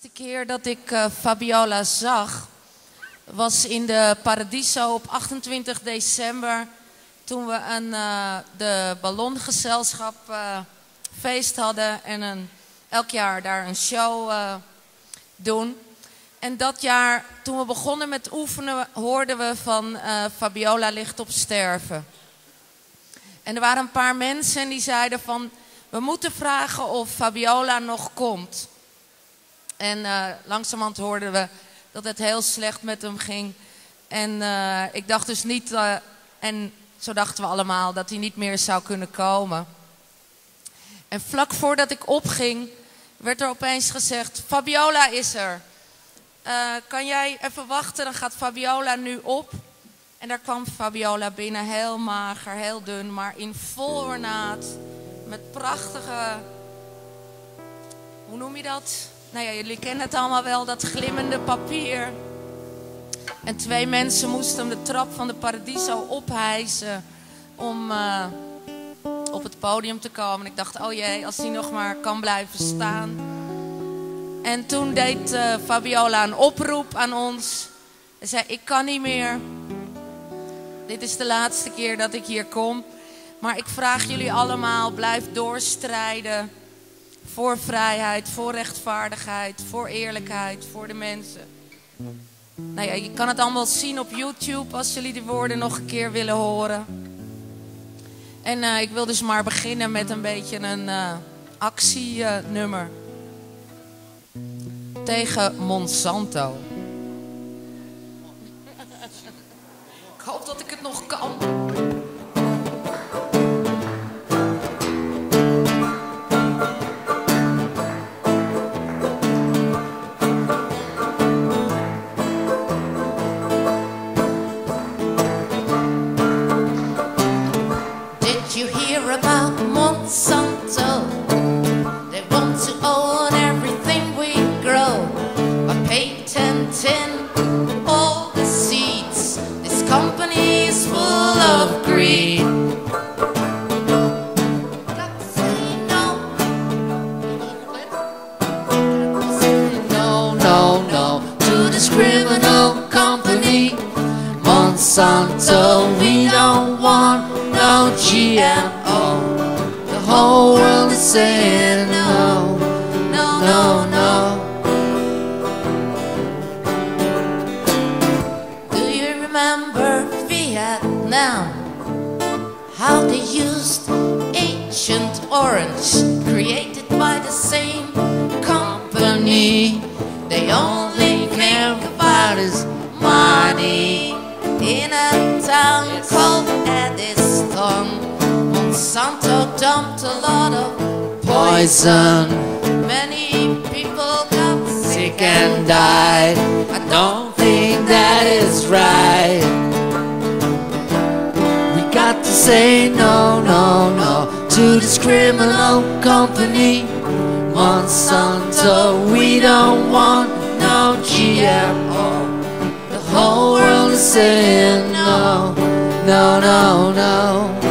De keer dat ik uh, Fabiola zag, was in de Paradiso op 28 december. Toen we een, uh, de ballongezelschap uh, feest hadden en een, elk jaar daar een show doen. En dat jaar, toen we begonnen met oefenen, hoorden we van Fabiola ligt op sterven. En er waren een paar mensen die zeiden van, we moeten vragen of Fabiola nog komt. En uh, langzamerhand hoorden we dat het heel slecht met hem ging. En uh, ik dacht dus niet, uh, en zo dachten we allemaal, dat hij niet meer zou kunnen komen. En vlak voordat ik opging, werd er opeens gezegd: Fabiola is er. kan jij even wachten? Dan gaat Fabiola nu op. En daar kwam Fabiola binnen, heel mager, heel dun, maar in vol ornaat. Met prachtige, hoe noem je dat? Nou ja, jullie kennen het allemaal wel, dat glimmende papier. En twee mensen moesten de trap van de Paradiso ophijzen om uh, op het podium te komen. Ik dacht, oh jee, als hij nog maar kan blijven staan. En toen deed uh, Fabiola een oproep aan ons. Hij zei, ik kan niet meer. Dit is de laatste keer dat ik hier kom. Maar ik vraag jullie allemaal, blijf doorstrijden voor vrijheid, voor rechtvaardigheid, voor eerlijkheid, voor de mensen. Nou ja, je kan het allemaal zien op YouTube als jullie die woorden nog een keer willen horen. En uh, ik wil dus maar beginnen met een beetje een uh, actienummer. Tegen Monsanto. ik hoop dat ik het nog kan. Everything we grow all the seeds. This company is full of greed. No, no, no to this criminal company. Monsanto, we don't want no GMO. The whole world is saying only care about is money in a town called Anniston. Monsanto dumped a lot of poison. Many people got sick and died. I don't think that is right. We got to say no, no, no to this criminal company. Monsanto, we don't want GMO whole world is saying no, no, no, no.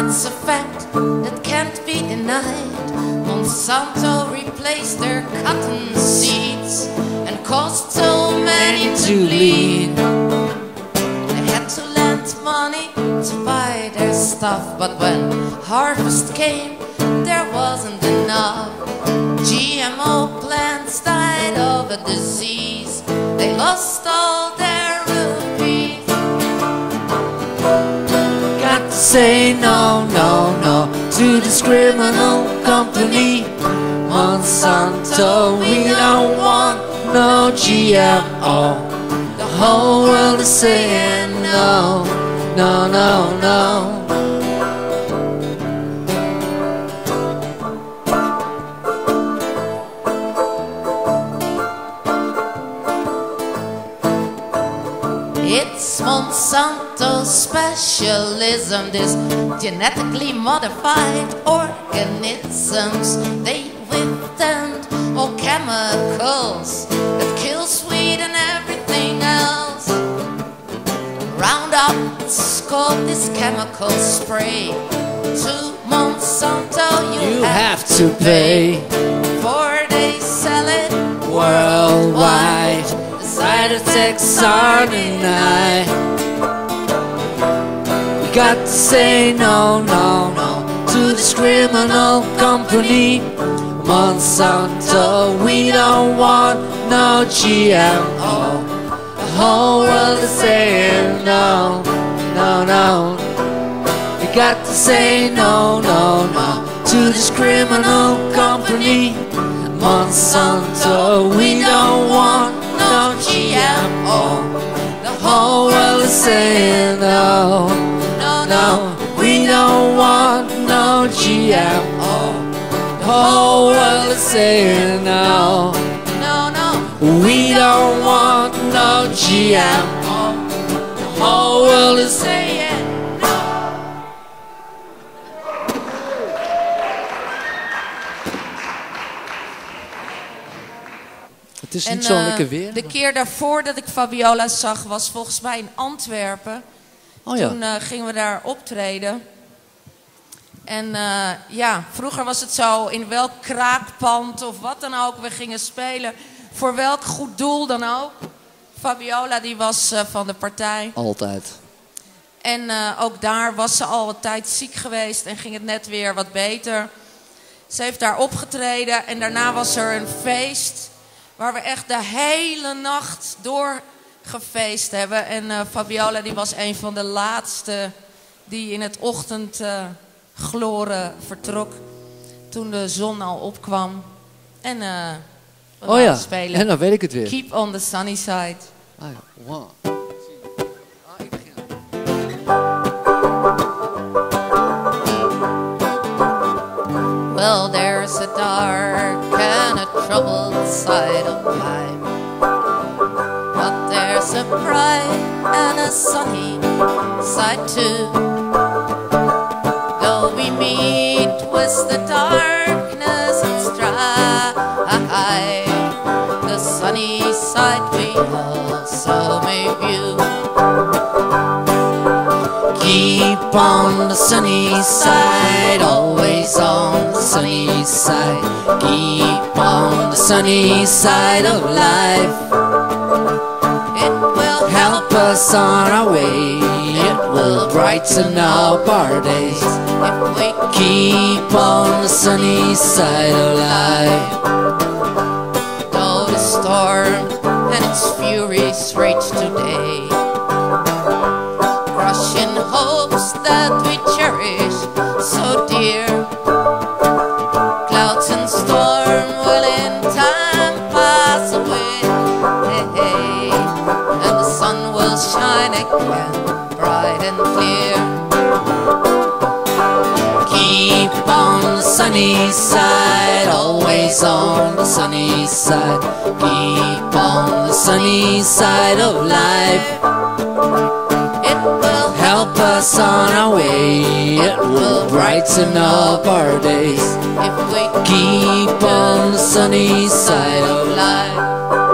That's a fact that can't be denied. Monsanto replaced their cotton seeds and caused so many to bleed. They had to lend money to buy their stuff, but when harvest came, there wasn't enough. GMO plants died of a disease. They lost all say no, no, no to this criminal company. Monsanto, we don't want no GMO. The whole world is saying no, no, no, no. It's Monsanto specialism, this genetically modified organisms. They withstand all chemicals that kill sweet and everything else. Roundup, it's called this chemical spray. To Monsanto, you, You have to pay for they sell it. Effects are denied. We got to say no, no, no to this criminal company. Monsanto, we don't want no GMO. The whole world is saying no, no, no. We got to say no, no, no to this criminal company. Monsanto, we don't saying no, No, no, we don't want no GMO. The whole world is saying no, no, no. we don't want no GMO. The whole world is Het is En niet zo eh, lekker weer. de keer daarvoor dat ik Fabiola zag was volgens mij in Antwerpen. Oh ja. Toen eh, gingen we daar optreden. En eh, ja, vroeger was het zo in welk kraakpand of wat dan ook we gingen spelen. Voor welk goed doel dan ook. Fabiola die was van de partij. Altijd. En ook daar was ze al een tijd ziek geweest en ging het net weer wat beter. Ze heeft daar opgetreden en daarna was er een feest waar we echt de hele nacht door gefeest hebben. En eh, Fabiola die was een van de laatste die in het ochtendgloren vertrok toen de zon al opkwam. En eh we Oh ja, spelen. en dan weet ik het weer. Keep on the sunny side. Ah ja, wow. Well, there's a dark troubled side of life. But there's a bright and a sunny side too. Though we meet with the darkness and strife, the sunny side we also may view. Keep on the sunny side, always on the sunny side. Keep on the sunny side of life. It will Help us on our way, it will brighten up our days. if we Keep on the sunny side of life. Sunny side, always on the sunny side. Keep on the sunny side of life. It will Help us on our way, it will brighten up our days. if we Keep on the sunny side of life.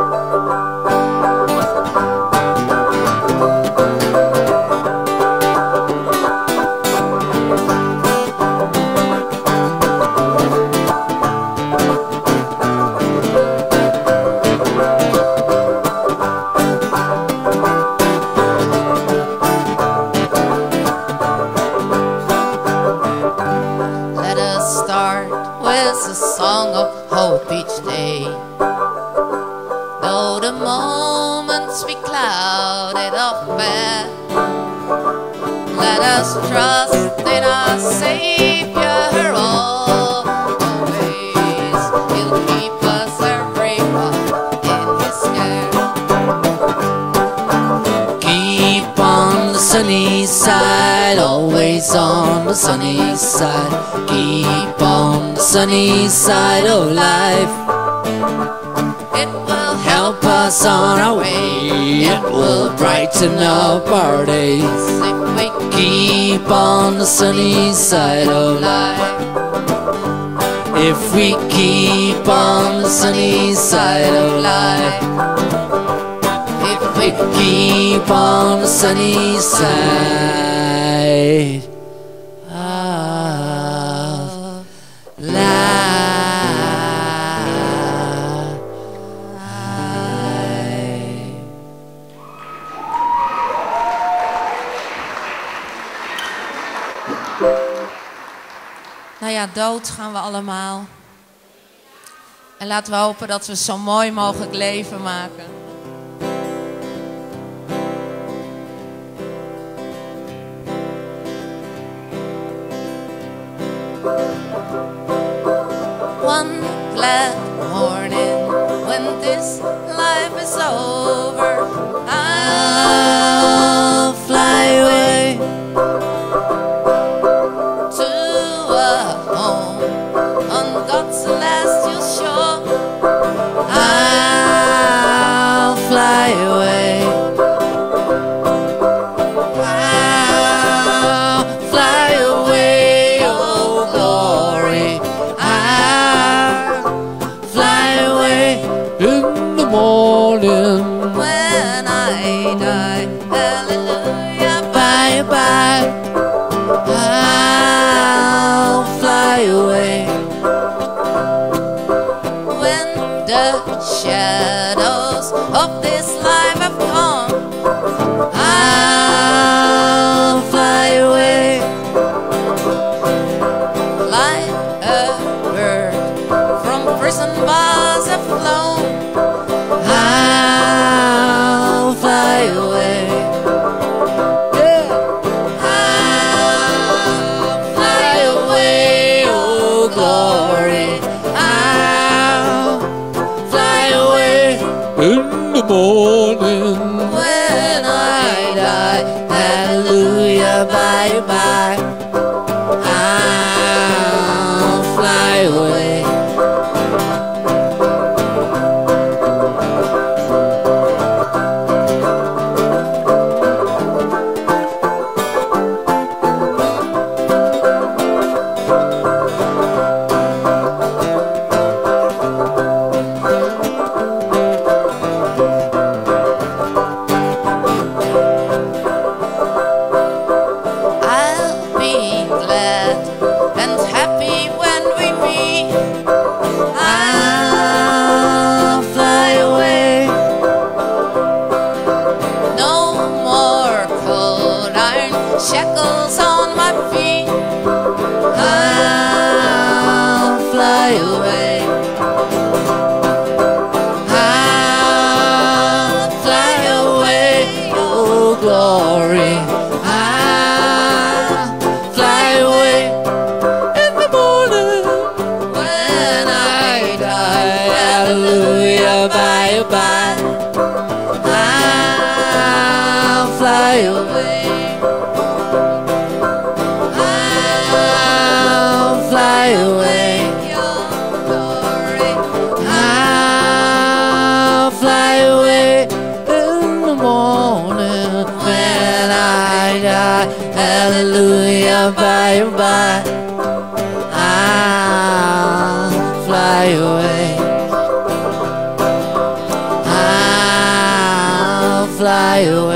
Let us trust in our Savior always. He'll keep us everyone in His care. Keep on the sunny side, always on the sunny side. Keep on the sunny side of life. Help us on our way. It will brighten up our days. If we Keep on the sunny side of life. If we keep on the sunny side of life. if we keep on the sunny side Dood gaan we allemaal. En laten we hopen dat we zo mooi mogelijk leven maken. One glad morning when this life is over, in the morning When I die, Hallelujah, bye bye. Bye bye. I'll fly away. I'll fly away.